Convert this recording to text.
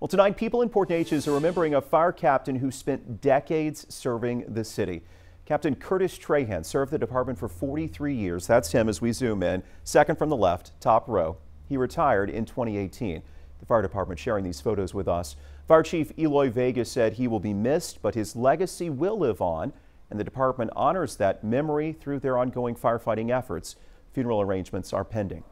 Well, tonight, people in Port Neches are remembering a fire captain who spent decades serving the city. Captain Curtis Trahan served the department for 43 years. That's him as we zoom in. Second from the left, top row. He retired in 2018. The fire department sharing these photos with us. Fire Chief Eloy Vega said he will be missed, but his legacy will live on, and the department honors that memory through their ongoing firefighting efforts. Funeral arrangements are pending.